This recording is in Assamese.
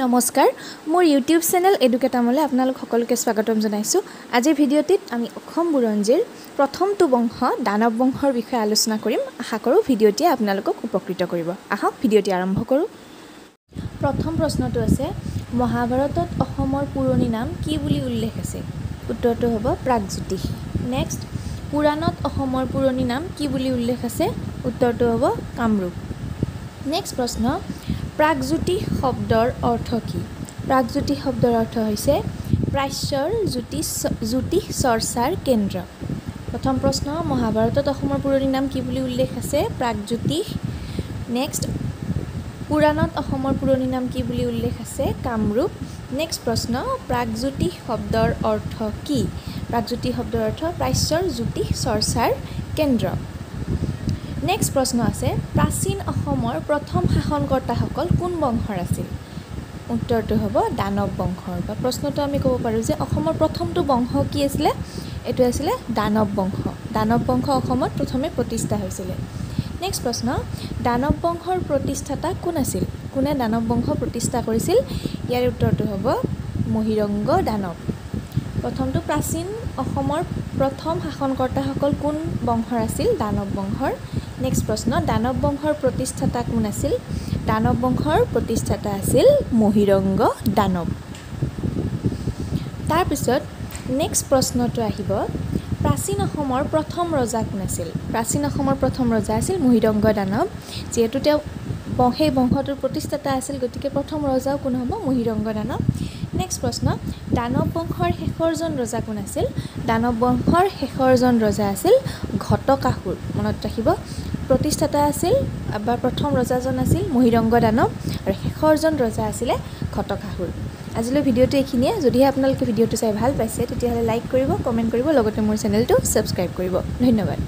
নমস্কাৰ মোৰ ইউটিউব চেনেল এডুকেটামলৈ আপোনালোক সকলোকে স্বাগতম জনাইছোঁ। আজিৰ ভিডিঅ'টিত আমি অসম বুৰঞ্জীৰ প্ৰথমটো বংশ দানৱ বংশৰ বিষয়ে আলোচনা কৰিম। আশা কৰোঁ ভিডিঅ'টিয়ে আপোনালোকক উপকৃত কৰিব। আহক ভিডিঅ'টি আৰম্ভ কৰোঁ। প্ৰথম প্ৰশ্নটো আছে মহাভাৰতত অসমৰ পুৰণি নাম কি বুলি উল্লেখ আছে? উত্তৰটো হ'ব প্ৰাগজ্যোতিষ। নেক্সট পুৰাণত অসমৰ পুৰণি নাম কি বুলি উল্লেখ আছে? উত্তৰটো হ'ব কামৰূপ। নেক্সট প্ৰশ্ন প্ৰাগজ্যোতিষ শব্দৰ অৰ্থ কি? প্ৰাগজ্যোতিষ শব্দৰ অৰ্থ হৈছে প্ৰাচ্যৰ জ্যোতিষ জ্যোতিষ চৰ্চাৰ কেন্দ্ৰ। প্ৰথম প্ৰশ্ন মহাভাৰতত অসমৰ পুৰণি নাম কি বুলি উল্লেখ আছে? প্ৰাগজ্যোতিষ নেক্সট পুৰাণত অসমৰ পুৰণি নাম কি বুলি উল্লেখ আছে? কামৰূপ। নেক্সট প্ৰশ্ন প্ৰাগজ্যোতিষ শব্দৰ অৰ্থ কি? প্ৰাগজ্যোতিষ শব্দৰ অৰ্থ প্ৰাচ্যৰ জ্যোতিষ চৰ্চাৰ কেন্দ্ৰ। নেক্সট প্ৰশ্ন আছে প্ৰাচীন অসমৰ প্ৰথম শাসনকৰ্তাসকল কোন বংশৰ আছিল? উত্তৰটো হ'ব দানৱ বংশৰ। বা প্ৰশ্নটো আমি ক'ব পাৰোঁ যে অসমৰ প্ৰথমটো বংশ কি আছিলে? এইটো আছিলে দানৱ বংশ। দানৱ বংশ অসমত প্ৰথমে প্ৰতিষ্ঠা হৈছিলে। নেক্সট প্ৰশ্ন দানৱ বংশৰ প্ৰতিষ্ঠাতা কোন আছিল? কোনে দানৱ বংশ প্ৰতিষ্ঠা কৰিছিল? ইয়াৰ উত্তৰটো হ'ব মহিৰংগ দানৱ। প্ৰথমটো প্ৰাচীন অসমৰ প্ৰথম শাসনকৰ্তাসকল কোন বংশৰ আছিল? দানৱ বংশৰ। নেক্সট প্ৰশ্ন দানৱ বংশৰ প্ৰতিষ্ঠাতা কোন আছিল? দানৱ বংশৰ প্ৰতিষ্ঠাতা আছিল মহিৰংগ দানৱ। তাৰপিছত নেক্সট প্ৰশ্নটো আহিব প্ৰাচীন অসমৰ প্ৰথম ৰজা কোন আছিল? প্ৰাচীন অসমৰ প্ৰথম ৰজা আছিল মহিৰংগ দানৱ যিহেতু তেওঁ সেই বংশটোৰ প্ৰতিষ্ঠাতা আছিল গতিকে প্ৰথম ৰজাও কোন হ'ব? মহিৰংগ দানৱ। নেক্সট প্ৰশ্ন দানৱ বংশৰ শেষৰজন ৰজা কোন আছিল? দানৱ বংশৰ শেষৰজন ৰজা আছিল ঘটকাসুৰ মনত ৰাখিব। প্ৰতিষ্ঠাতা আছিল বা প্ৰথম ৰজাজন আছিল মহিৰংগ দানৱ আৰু শেষৰজন ৰজা আছিলে ঘটকাসুৰ। আজিলৈ ভিডিঅ'টো এইখিনিয়ে। যদিহে আপোনালোকে ভিডিঅ'টো চাই ভাল পাইছে তেতিয়াহ'লে লাইক কৰিব কমেণ্ট কৰিব লগতে মোৰ চেনেলটো ছাবস্ক্ৰাইব কৰিব। ধন্যবাদ।